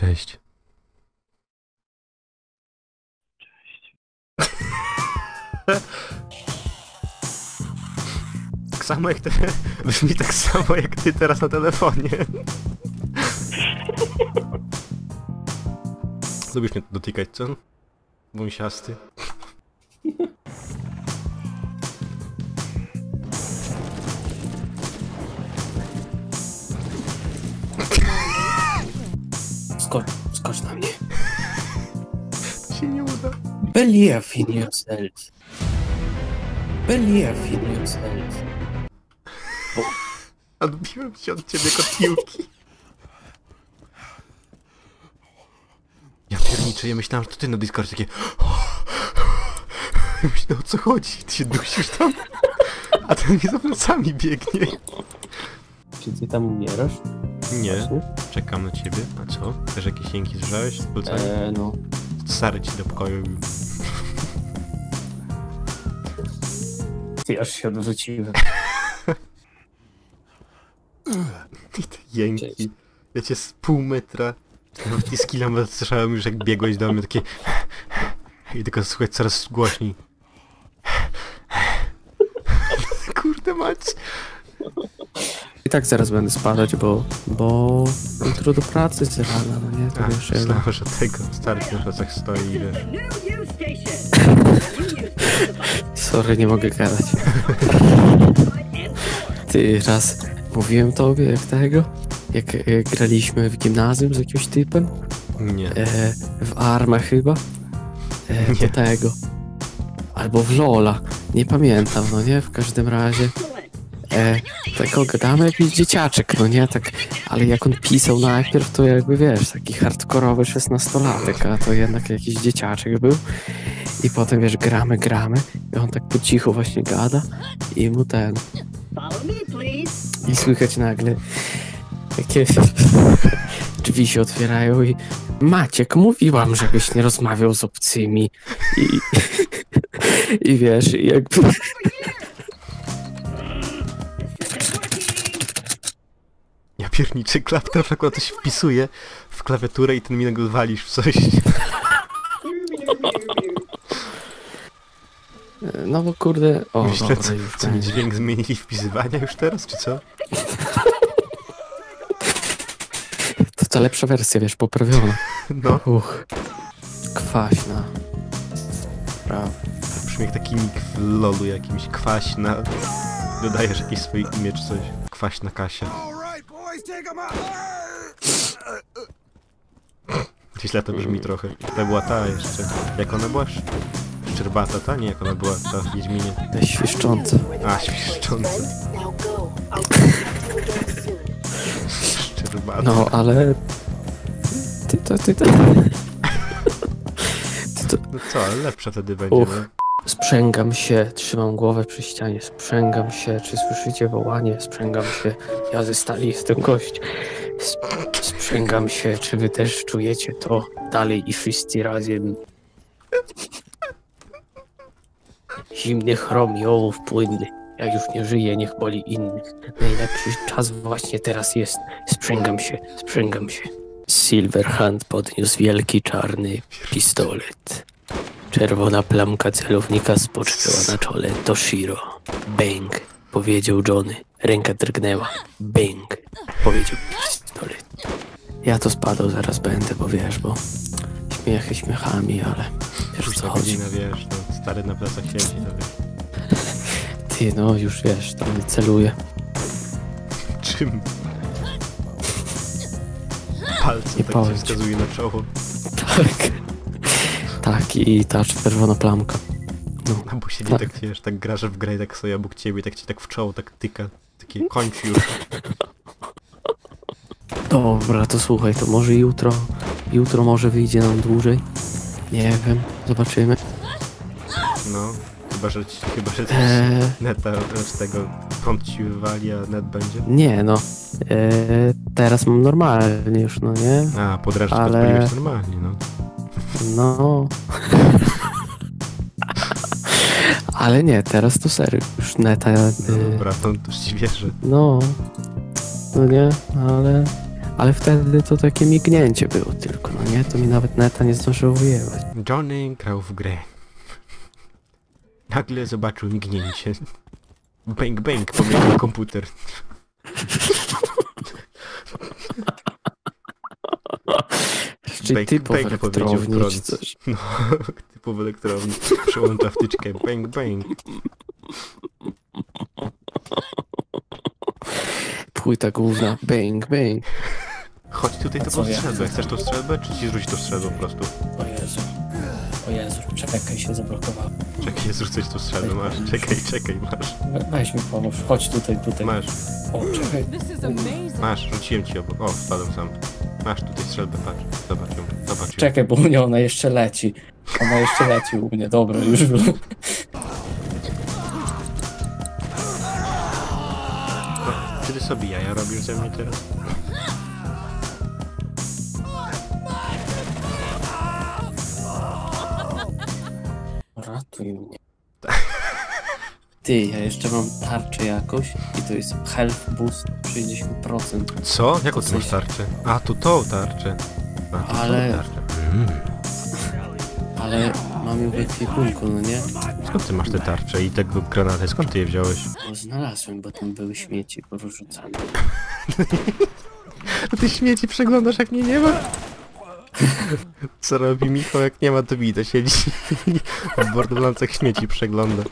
Cześć. Tak samo jak ty, brzmi tak samo jak ty teraz na telefonie. Lubisz mnie dotykać, co? Wąsiasty. Skocz, skocz na mnie. To się nie uda. Believe in yourself. Believe in yourself. Odbiłem się od ciebie kot piłki. Ja pierniczę, ja myślałem, że to ty na Discordzie takie... Myślę, o co chodzi? Ty się dusisz tam? A ten mi za plecami biegnie. Czy ty tam umierasz? Nie, czekam na ciebie. A co? Też jakieś jęki słyszałeś? Eee, no. Stary ci do pokoju. Ty aż się odwróciłem. I te jęki. Cześć. Ja cię z pół metra, nawet z kilometr słyszałem już jak biegłeś do mnie, takie... I tylko słychać coraz głośniej. Kurde mać. I tak zaraz będę spadać, bo... bo... jutro do pracy z rana, no nie? To A, wiesz, ja... myślałem, że tego starczy na plecach stoi i wiesz. Sorry, nie mogę gadać. Ty raz mówiłem tobie jak tego? Jak e, graliśmy w gimnazjum z jakimś typem? Nie. E, w Armę chyba? E, Nie. do tego. Albo w Lola. Nie pamiętam, no nie? W każdym razie. E, tak gadamy jakiś dzieciaczek, no nie? Tak, ale jak on pisał najpierw, to jakby wiesz, taki hardkorowy szesnastolatek, a to jednak jakiś dzieciaczek był. I potem wiesz, gramy, gramy i on tak po cichu właśnie gada i mu ten... I słychać nagle takie drzwi się otwierają i Maciek, mówiłam, żebyś nie rozmawiał z obcymi. I, i wiesz, i jakby... Pierniczy klapter akurat to się wpisuje w klawiaturę i ten mi nagle walisz w coś. No bo kurde... O, Myślę, dobra, co, już co będzie. dźwięk zmienili wpisywania już teraz, czy co? To ta lepsza wersja, wiesz, poprawiona. No, Uch. Kwaśna. Prawda. brzmi jak taki nick w lolu jakimś, kwaśna. Dodajesz jakieś swoje imię czy coś. Kwaśna Kasia. Źle to brzmi trochę. To była ta jeszcze. Jak ona była? Sz- Szczerbata ta? Nie, jak ona była ta w Wiedźminie. To świszczące. A, świszcząca. Szczerbata. No, ale... Ty to, ty to... Ty to... No co, ale lepsza wtedy będzie, Uch. Sprzęgam się, trzymam głowę przy ścianie, sprzęgam się, czy słyszycie wołanie? Sprzęgam się, ja ze stali jestem gość. Sp- sprzęgam się, czy wy też czujecie to dalej i wszyscy razem. Zimny chrom i ołów płynny, jak już nie żyje, niech boli innych. Najlepszy czas właśnie teraz jest. Sprzęgam się, sprzęgam się. Silverhand podniósł wielki czarny pistolet. Czerwona plamka celownika spoczęła na czole Toshiro. Bang, powiedział Johnny. Ręka drgnęła. Bang, powiedział pistolet. Ja to spadał zaraz będę, bo wiesz, bo śmiechy śmiechami, ale wiesz o co chodzi. godzina, wiesz, no, stary na plecach siedzi, to wiesz. Ty, no już wiesz, tam celuję. Czym? Palce Nie tak powiem ci. wskazuje na czoło. Tak. Tak, i ta czerwona plamka. No, A bo siedzi Tak. tak, wiesz, tak grasz w grę i tak sobie obok ciebie, tak ci tak w czoło, tak tyka. Takie kończ już. Dobra, to słuchaj, to może jutro, jutro może wyjdzie nam dłużej. Nie wiem, zobaczymy. No. Chyba, że ci, chyba, że Eee, neta, znaczy tego prąd ci wywali, a net będzie. nie no, eee, teraz mam normalnie już, no nie? A, podrażasz Ale- normalnie, no. No. Ale nie, teraz to serio, już neta, No y, dobra, to już ci wierzę. no, no nie, ale, Ale wtedy to takie mignięcie było tylko, no nie? To mi nawet neta nie zdążyło. Johnny grał w grę. Nagle zobaczył mignięcie. Bang bang, pobiegł komputer. Czy Bang, typow bang, powiedział czy coś. No, typu w elektrowni. Przełącza wtyczkę. Bang bang. Płyta główna, bang, bang. Chodź tutaj to strzelbę. Chcesz tą strzelbę, czy ci zrzucić tą strzelbę po prostu? O Jezu. O Jezu, czekaj się zablokowałem. Czekaj, zrzucać tą strzelbę, masz. Czekaj, czekaj, masz. We- Weź mi pomóż, chodź tutaj, tutaj. Masz, O, czekaj. Masz, rzuciłem ci obok. O, wpadłem sam. Masz tutaj strzelbę, patrz. Zobacz ją, zobacz ją. Czekaj, bo u mnie ona jeszcze leci. Ona jeszcze leci u mnie, dobra, już było. Czy ty sobie jaja robisz ze mnie teraz? Ratuj mnie. Ty, ja jeszcze mam tarczę jakoś i to jest health boost 60%. Co? Jaką ty masz tarczę? A, tu tą tarczę. A, tu Ale- tą tarczę. Mm. Ale mam ją w ekwipunku, no nie? Skąd ty masz te tarcze i tego granaty? Skąd ty je wziąłeś? Bo znalazłem, bo tam były śmieci porzucane. A ty śmieci przeglądasz jak mnie nie ma? Co robi Michał jak nie ma to widać, siedzi w bordelancach śmieci przegląda.